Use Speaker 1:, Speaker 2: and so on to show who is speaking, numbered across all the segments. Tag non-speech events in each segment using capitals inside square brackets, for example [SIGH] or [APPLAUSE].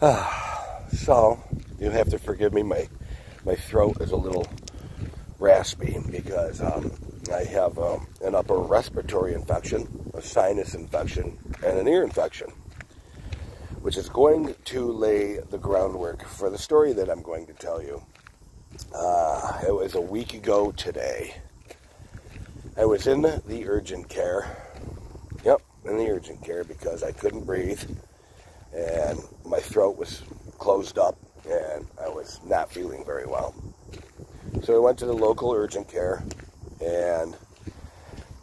Speaker 1: so, you have to forgive me. My my throat is a little raspy because um, I have um, an upper respiratory infection, a sinus infection, and an ear infection, which is going to lay the groundwork for the story that I'm going to tell you. Uh, it was a week ago today. I was in the urgent care. Yep, in the urgent care because I couldn't breathe and my throat was closed up and I was not feeling very well. So I went to the local urgent care and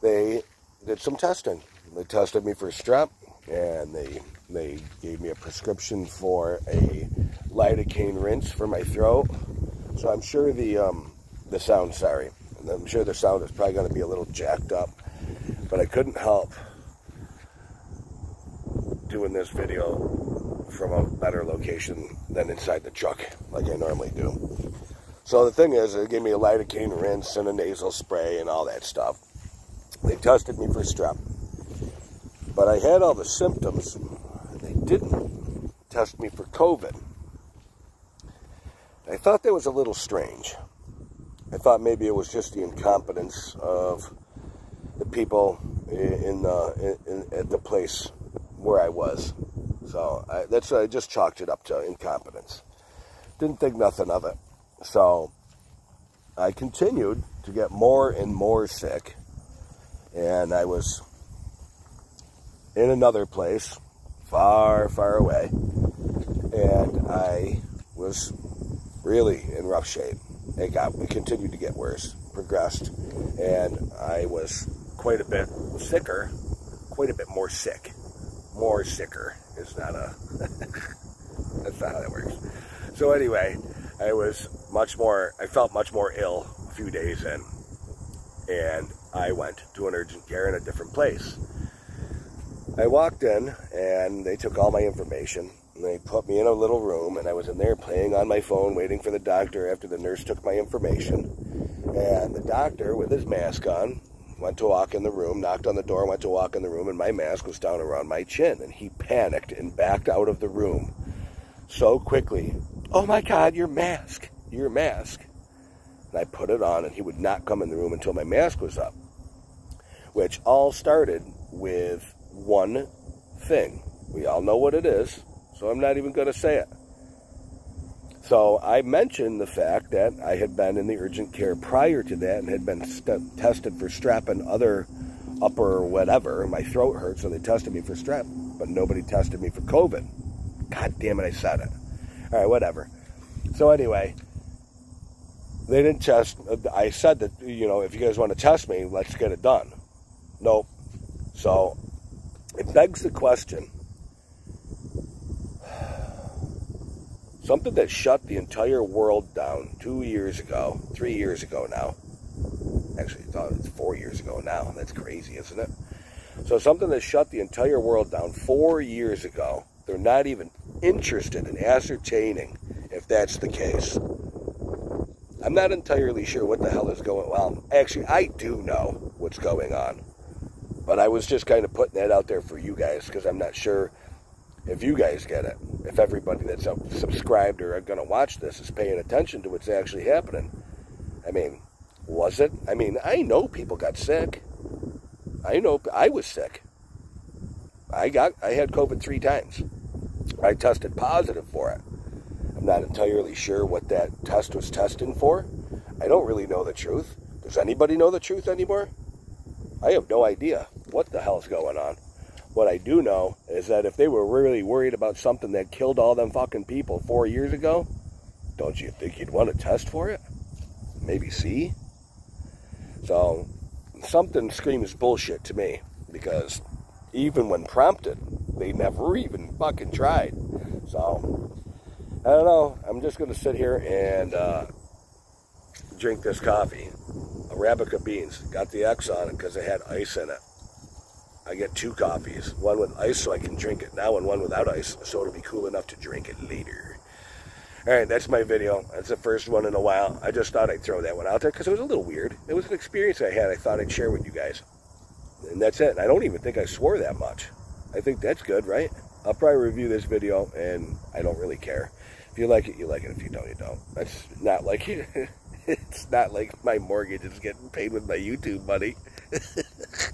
Speaker 1: they did some testing. They tested me for strep and they they gave me a prescription for a lidocaine rinse for my throat. So I'm sure the um, the sound sorry. I'm sure the sound is probably going to be a little jacked up, but I couldn't help doing this video from a better location than inside the truck like I normally do. So the thing is, they gave me a lidocaine rinse and a nasal spray and all that stuff. They tested me for strep. But I had all the symptoms. They didn't test me for COVID. I thought that was a little strange. I thought maybe it was just the incompetence of the people in, the, in, in at the place where I was. So I, that's I just chalked it up to incompetence. Didn't think nothing of it. So I continued to get more and more sick, and I was in another place, far, far away, and I was really in rough shape. It got, it continued to get worse, progressed, and I was quite a bit sicker, quite a bit more sick more sicker. It's not a, [LAUGHS] that's not how that works. So anyway, I was much more, I felt much more ill a few days in. And I went to an urgent care in a different place. I walked in and they took all my information. And they put me in a little room and I was in there playing on my phone waiting for the doctor after the nurse took my information. And the doctor with his mask on went to walk in the room, knocked on the door, went to walk in the room, and my mask was down around my chin. And he panicked and backed out of the room so quickly. Oh my God, your mask, your mask. And I put it on, and he would not come in the room until my mask was up. Which all started with one thing. We all know what it is, so I'm not even going to say it. So I mentioned the fact that I had been in the urgent care prior to that and had been tested for strep and other upper whatever. My throat hurt, so they tested me for strep, but nobody tested me for COVID. God damn it, I said it. All right, whatever. So anyway, they didn't test. I said that you know if you guys want to test me, let's get it done. Nope. So it begs the question Something that shut the entire world down two years ago, three years ago now. Actually, I thought it was four years ago now. That's crazy, isn't it? So something that shut the entire world down four years ago, they're not even interested in ascertaining if that's the case. I'm not entirely sure what the hell is going on. Well, actually, I do know what's going on. But I was just kind of putting that out there for you guys because I'm not sure if you guys get it, if everybody that's subscribed or are going to watch this is paying attention to what's actually happening. I mean, was it? I mean, I know people got sick. I know I was sick. I got I had COVID three times. I tested positive for it. I'm not entirely sure what that test was testing for. I don't really know the truth. Does anybody know the truth anymore? I have no idea what the hell's going on. What I do know is that if they were really worried about something that killed all them fucking people four years ago, don't you think you'd want to test for it? Maybe see? So, something screams bullshit to me because even when prompted, they never even fucking tried. So, I don't know. I'm just going to sit here and uh, drink this coffee. Arabica beans. Got the X on it because it had ice in it. I get two coffees, one with ice so I can drink it now and one without ice so it'll be cool enough to drink it later. Alright, that's my video. That's the first one in a while. I just thought I'd throw that one out there because it was a little weird. It was an experience I had I thought I'd share with you guys. And that's it. I don't even think I swore that much. I think that's good, right? I'll probably review this video, and I don't really care. If you like it, you like it. If you don't, you don't. That's not like [LAUGHS] it's not like my mortgage is getting paid with my YouTube money. [LAUGHS]